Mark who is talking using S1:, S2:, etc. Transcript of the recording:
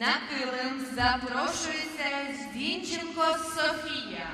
S1: На килим запрошується Здінченко Софія.